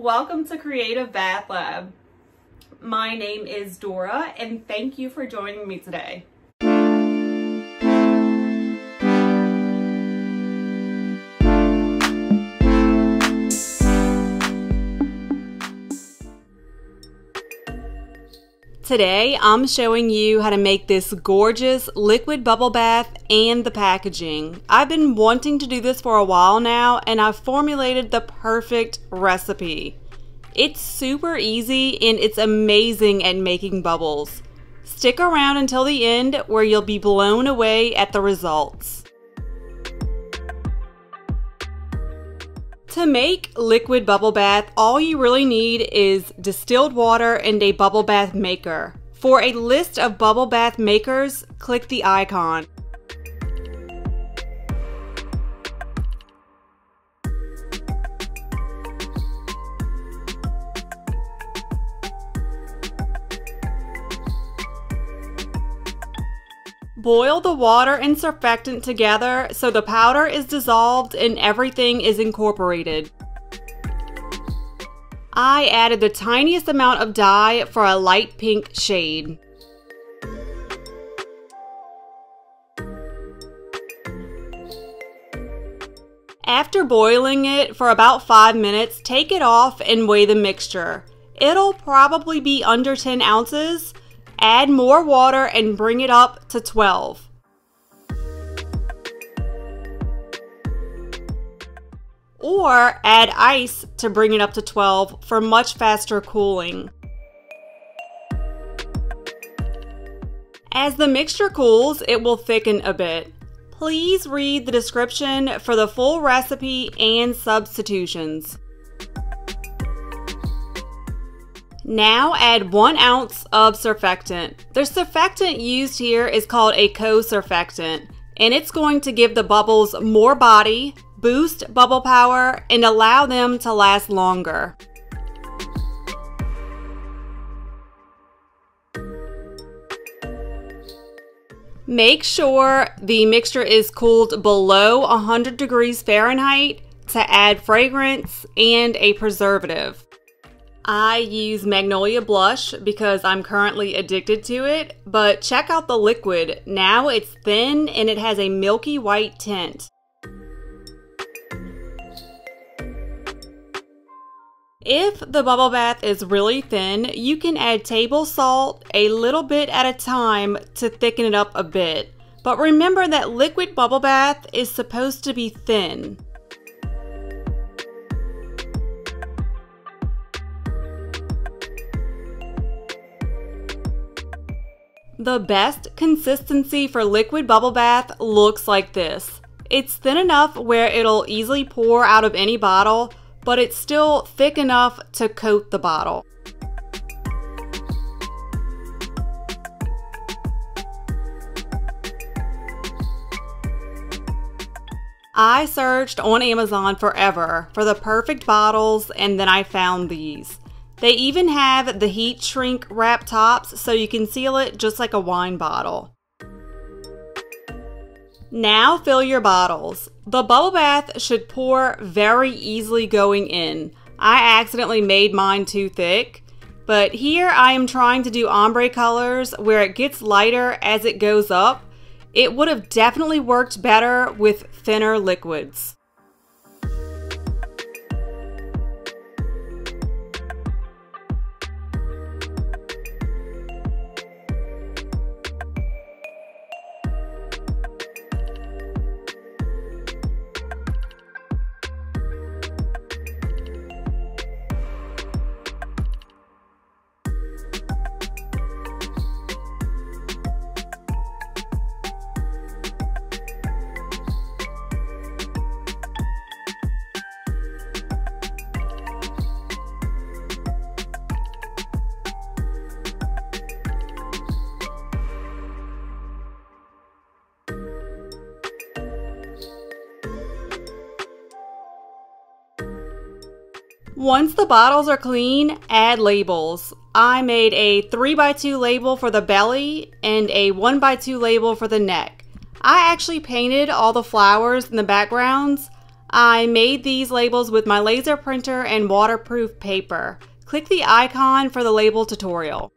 Welcome to Creative Bath Lab. My name is Dora and thank you for joining me today. Today, I'm showing you how to make this gorgeous liquid bubble bath and the packaging. I've been wanting to do this for a while now and I've formulated the perfect recipe. It's super easy and it's amazing at making bubbles. Stick around until the end where you'll be blown away at the results. To make liquid bubble bath, all you really need is distilled water and a bubble bath maker. For a list of bubble bath makers, click the icon. Boil the water and surfactant together so the powder is dissolved and everything is incorporated. I added the tiniest amount of dye for a light pink shade. After boiling it for about 5 minutes, take it off and weigh the mixture. It'll probably be under 10 ounces, Add more water and bring it up to 12. Or add ice to bring it up to 12 for much faster cooling. As the mixture cools, it will thicken a bit. Please read the description for the full recipe and substitutions. Now add one ounce of surfactant. The surfactant used here is called a co-surfactant and it's going to give the bubbles more body, boost bubble power, and allow them to last longer. Make sure the mixture is cooled below 100 degrees Fahrenheit to add fragrance and a preservative. I use Magnolia Blush because I'm currently addicted to it, but check out the liquid. Now it's thin and it has a milky white tint. If the bubble bath is really thin, you can add table salt a little bit at a time to thicken it up a bit. But remember that liquid bubble bath is supposed to be thin. The best consistency for liquid bubble bath looks like this. It's thin enough where it'll easily pour out of any bottle, but it's still thick enough to coat the bottle. I searched on Amazon forever for the perfect bottles and then I found these. They even have the heat shrink wrap tops so you can seal it just like a wine bottle. Now fill your bottles. The bubble bath should pour very easily going in. I accidentally made mine too thick, but here I am trying to do ombre colors where it gets lighter as it goes up. It would have definitely worked better with thinner liquids. Once the bottles are clean, add labels. I made a 3x2 label for the belly and a 1x2 label for the neck. I actually painted all the flowers in the backgrounds. I made these labels with my laser printer and waterproof paper. Click the icon for the label tutorial.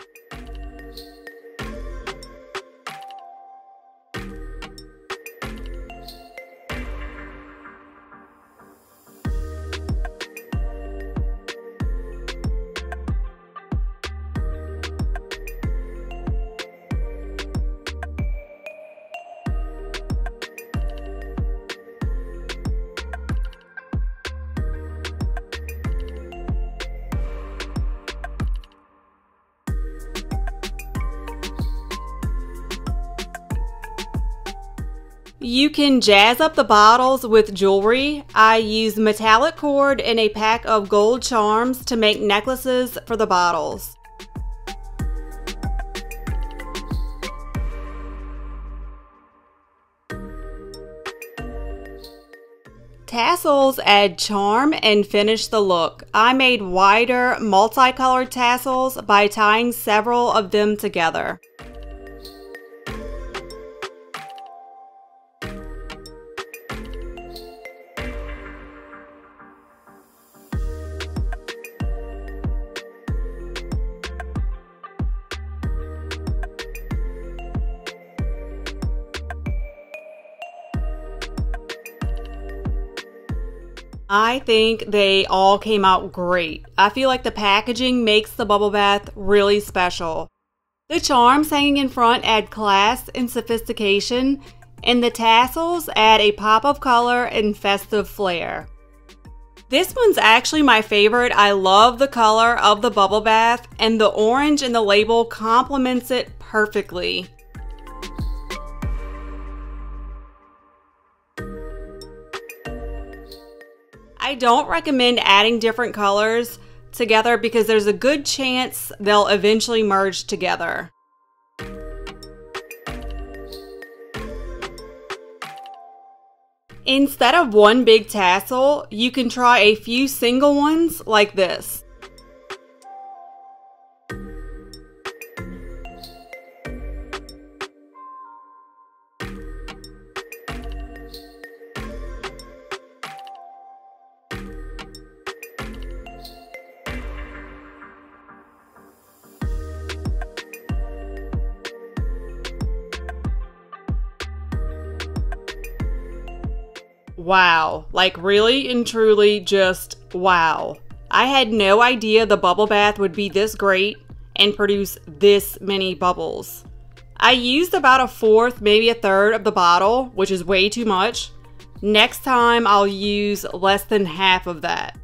You can jazz up the bottles with jewelry. I use metallic cord and a pack of gold charms to make necklaces for the bottles. Tassels add charm and finish the look. I made wider multicolored tassels by tying several of them together. I think they all came out great. I feel like the packaging makes the bubble bath really special. The charms hanging in front add class and sophistication, and the tassels add a pop of color and festive flair. This one's actually my favorite. I love the color of the bubble bath, and the orange in the label complements it perfectly. I don't recommend adding different colors together because there's a good chance they'll eventually merge together. Instead of one big tassel, you can try a few single ones like this. Wow. Like, really and truly, just wow. I had no idea the bubble bath would be this great and produce this many bubbles. I used about a fourth, maybe a third of the bottle, which is way too much. Next time, I'll use less than half of that.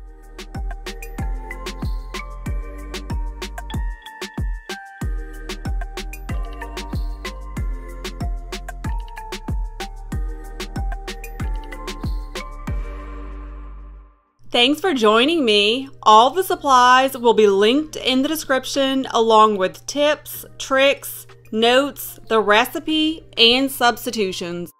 Thanks for joining me. All the supplies will be linked in the description along with tips, tricks, notes, the recipe, and substitutions.